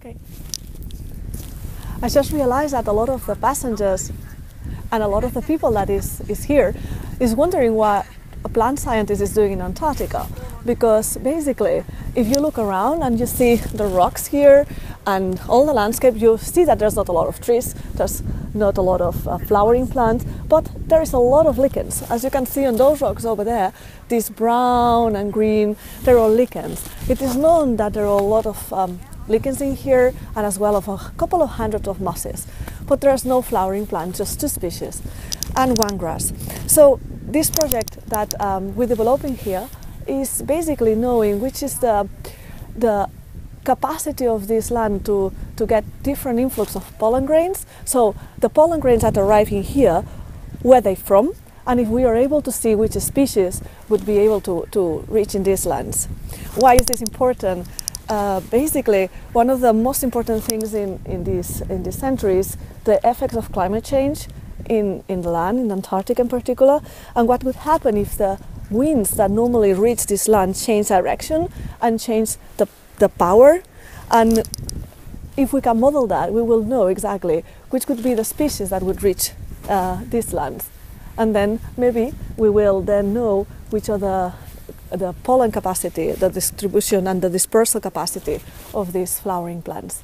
Okay. I just realized that a lot of the passengers and a lot of the people that is, is here is wondering what a plant scientist is doing in Antarctica. Because basically, if you look around and you see the rocks here and all the landscape, you see that there's not a lot of trees, there's not a lot of uh, flowering plants, but there is a lot of lichens. As you can see on those rocks over there, these brown and green, they're all lichens. It is known that there are a lot of um, lichens in here and as well of a couple of hundred of mosses. But there's no flowering plant, just two species and one grass. So this project that um, we're developing here is basically knowing which is the, the capacity of this land to, to get different influx of pollen grains. So the pollen grains that are arriving here, where they from, and if we are able to see which species would be able to, to reach in these lands. Why is this important? Uh, basically, one of the most important things in, in, this, in this century is the effects of climate change in, in the land, in Antarctica in particular, and what would happen if the winds that normally reach this land change direction and change the, the power. And if we can model that, we will know exactly which could be the species that would reach uh, lands. And then maybe we will then know which are the the pollen capacity, the distribution and the dispersal capacity of these flowering plants.